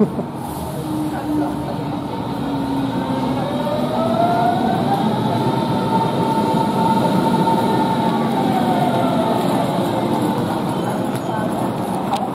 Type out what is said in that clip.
Ha ha.